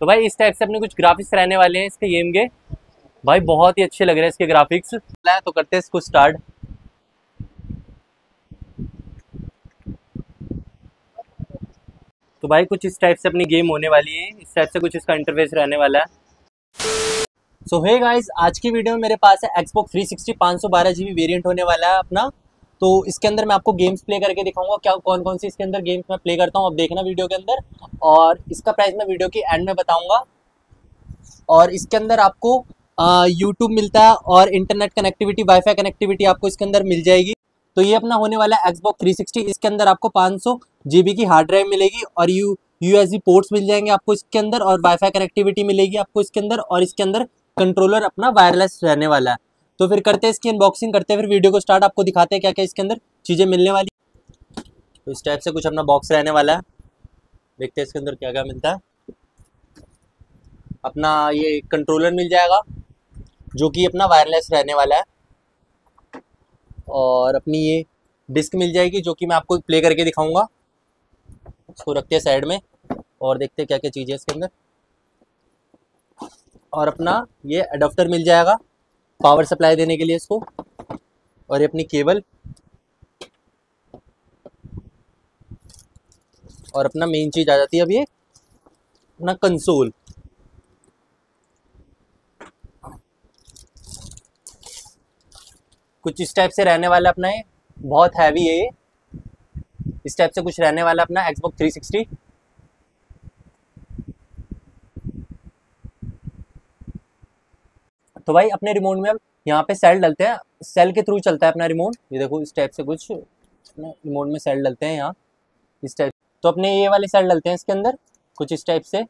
तो भाई, इस टाइप से अपने कुछ ग्राफिक्स रहने वाले हैं इसके गेम के। भाई, बहुत ही अच्छे लग रहे हैं इसके ग्राफिक्स तो करते हैं इसको स्टार्ट तो भाई, कुछ इस टाइप से अपनी गेम होने वाली है। इस टाइप से कुछ इसका इंटरफेस रहने वाला है। सो हे गाइस आज की वीडियो में मेरे पास है Xbox 360 512 जीबी वेरिएंट होने वाला है अपना। तो इसके अंदर मैं आपको गेम्स प्ले करके दिखाऊँगा क्या कौन कौन सी इसके अंदर गेम्स मैं प्ले करता हूँ अब देखना वीडियो के अंदर। और इसका प्राइस मैं वीडियो के एंड में बताऊँगा। और इसके अंदर आपको यूट्यूब मिलता है और इंटरनेट कनेक्टिविटी वाईफाई कनेक्टिविटी आपको इसके अंदर मिल जाएगी। तो ये अपना होने वाला है एक्सबॉक्स 360 इसके अंदर आपको 500 सौ की हार्ड ड्राइव मिलेगी और यू यूएसबी पोर्ट्स मिल जाएँगे आपको इसके अंदर और वाईफाई कनेक्टिविटी मिलेगी आपको इसके अंदर और इसके अंदर कंट्रोलर अपना वायरलेस रहने वाला है। तो फिर करते हैं इसकी अनबॉक्सिंग करते हैं फिर वीडियो को स्टार्ट आपको दिखाते हैं क्या क्या इसके अंदर चीज़ें मिलने वाली। तो इस टाइप से कुछ अपना बॉक्स रहने वाला है। देखते हैं इसके अंदर क्या क्या मिलता है। अपना ये कंट्रोलर मिल जाएगा, जो कि अपना वायरलेस रहने वाला है। और अपनी ये डिस्क मिल जाएगी, जो कि मैं आपको प्ले करके दिखाऊँगा। इसको रखते हैं साइड में और देखते हैं क्या क्या चीज़ें इसके अंदर। और अपना ये अडोप्टर मिल जाएगा। पावर सप्लाई देने के लिए इसको। और ये अपनी केबल। और अपना मेन चीज़ आ जाती है अब ये। अपना कंसोल। कुछ इस टाइप से रहने वाला अपना है बहुत हैवी है ये। इस टाइप से कुछ रहने वाला अपना एक्सबॉक्स 360 तो भाई अपने रिमोट में अब यहाँ पे सेल डलते हैं। सेल के थ्रू चलता है अपना रिमोट ये देखो, इस टाइप से कुछ रिमोट में सेल डलते हैं यहाँ। इस टाइप तो अपने ये वाले सेल डलते हैं इसके अंदर, कुछ इस टाइप से।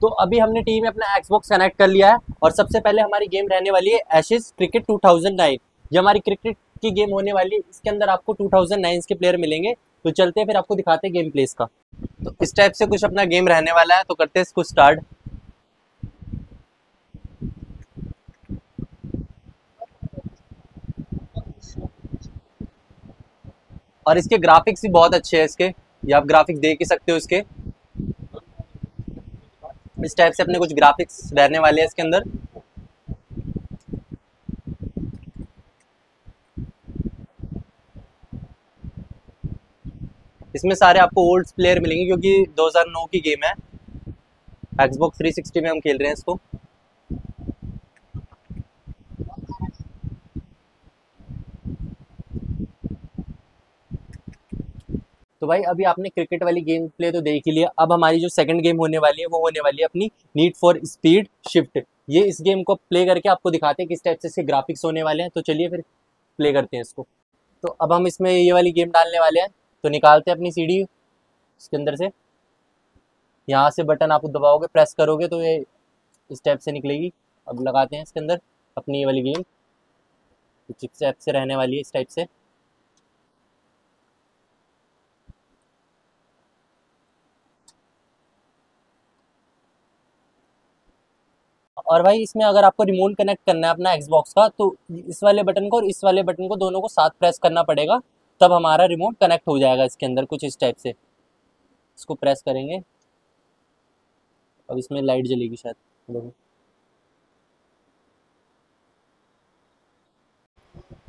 तो अभी हमने टीवी में अपना एक्सबॉक्स कनेक्ट कर लिया है और सबसे पहले हमारी गेम रहने वाली है एशिज क्रिकेट 2009 ये हमारी क्रिकेट की गेम होने वाली, इसके अंदर आपको 2009 के प्लेयर मिलेंगे। तो चलते हैं, फिर आपको दिखाते हैं गेम प्लेस का। तो इस टाइप से कुछ अपना गेम रहने वाला है तो करते हैं इसको स्टार्ट और इसके ग्राफिक्स भी बहुत अच्छे हैं इसके। ये आप ग्राफिक्स देख ही सकते हो इसके। इस टाइप से अपने कुछ ग्राफिक्स रहने वाले हैं इसके अंदर। इसमें सारे आपको ओल्ड प्लेयर मिलेंगे, क्योंकि 2009 की गेम है। Xbox 360 में हम खेल रहे हैं इसको। तो भाई, अभी आपने क्रिकेट वाली गेम प्ले तो देख ही लिया। अब हमारी जो सेकंड गेम होने वाली है, वो होने वाली है अपनी नीड फॉर स्पीड शिफ्ट ये इस गेम को प्ले करके आपको दिखाते हैं किस टाइप से इसके ग्राफिक्स होने वाले हैं। तो चलिए फिर प्ले करते हैं इसको। तो अब हम इसमें ये वाली गेम डालने वाले हैं। तो निकालते हैं अपनी सीढ़ी इसके अंदर से। यहाँ से बटन आप दबाओगे, प्रेस करोगे तो ये इस टाइप से निकलेगी। अब लगाते हैं इसके अंदर अपनी ये वाली गेम। कुछ से रहने वाली है इस टाइप से। और भाई इसमें अगर आपको रिमोट कनेक्ट करना है अपना एक्सबॉक्स का तो इस वाले बटन को और इस वाले बटन को दोनों को साथ प्रेस करना पड़ेगा। तब हमारा रिमोट कनेक्ट हो जाएगा इसके अंदर कुछ इस टाइप से। इसको प्रेस करेंगे। अब इसमें लाइट जलेगी शायद। देखो।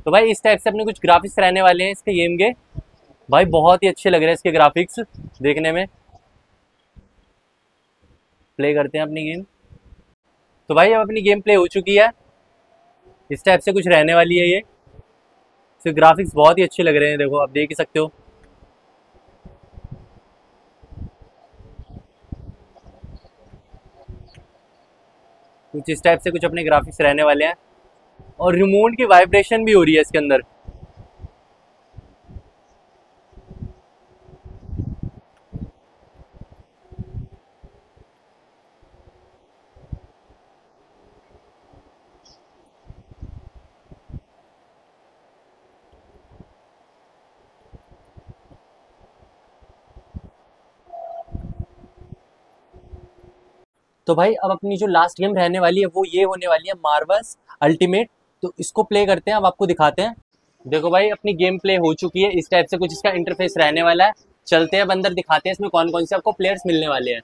तो भाई इस टाइप से अपने कुछ ग्राफिक्स रहने वाले हैं इसके गेम के। भाई बहुत ही अच्छे लग रहे हैं इसके ग्राफिक्स देखने में। प्ले करते हैं अपनी गेम तो भाई अब अपनी गेम प्ले हो चुकी है। इस टाइप से कुछ रहने वाली है ये। इसके ग्राफिक्स बहुत ही अच्छे लग रहे हैं, देखो, आप देख ही सकते हो। कुछ इस टाइप से कुछ अपने ग्राफिक्स रहने वाले हैं। और रिमोट की वाइब्रेशन भी हो रही है इसके अंदर। तो भाई, अब अपनी जो लास्ट गेम रहने वाली है, वो ये होने वाली है मार्वल्स अल्टीमेट तो इसको प्ले करते हैं, अब आपको दिखाते हैं। देखो भाई, अपनी गेम प्ले हो चुकी है, इस टाइप से कुछ इसका इंटरफेस रहने वाला है। चलते हैं अंदर दिखाते हैं इसमें कौन कौन से आपको प्लेयर्स मिलने वाले हैं।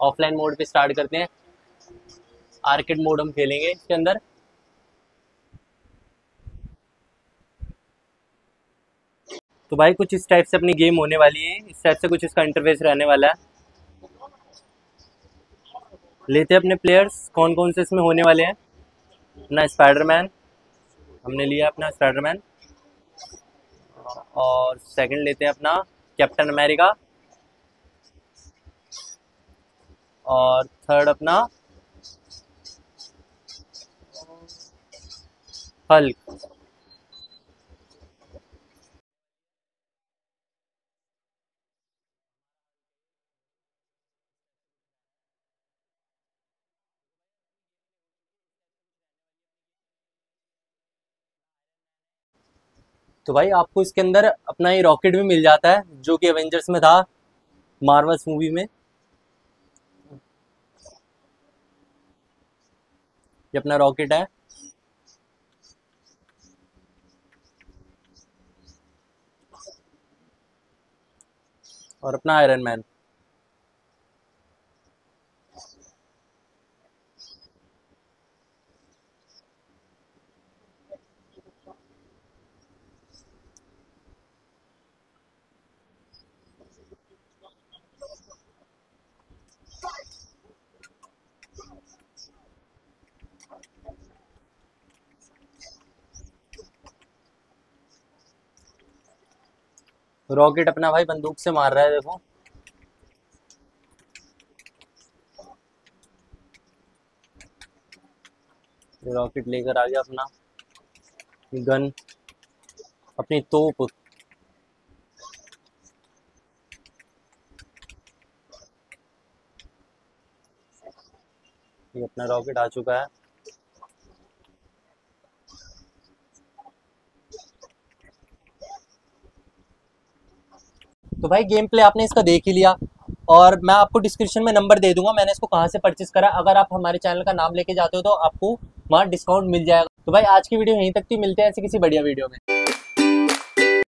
ऑफलाइन मोड पे स्टार्ट करते हैं। आर्केड मोड हम खेलेंगे इसके अंदर। तो भाई, कुछ इस टाइप से अपनी गेम होने वाली है, इस टाइप से कुछ इसका इंटरफेस रहने वाला है। लेते हैं अपने प्लेयर्स कौन कौन से इसमें होने वाले हैं? अपना स्पाइडरमैन हमने लिया अपना स्पाइडरमैन और सेकंड लेते हैं अपना कैप्टन अमेरिका और थर्ड अपना हल्क तो भाई आपको इसके अंदर अपना ये रॉकेट भी मिल जाता है, जो कि एवेंजर्स में था मार्वल्स मूवी में। ये अपना रॉकेट है। और अपना आयरन मैन रॉकेट अपना भाई बंदूक से मार रहा है, देखो। रॉकेट लेकर आ गया अपना। गन। अपनी तोप। ये अपना रॉकेट आ चुका है। तो भाई गेम प्ले आपने इसका देख ही लिया। और मैं आपको डिस्क्रिप्शन में नंबर दे दूँगा, मैंने इसको कहाँ से परचेज करा। अगर आप हमारे चैनल का नाम लेके जाते हो तो आपको वहाँ डिस्काउंट मिल जाएगा। तो भाई आज की वीडियो यहीं तक थी, मिलते हैं ऐसी किसी बढ़िया वीडियो में।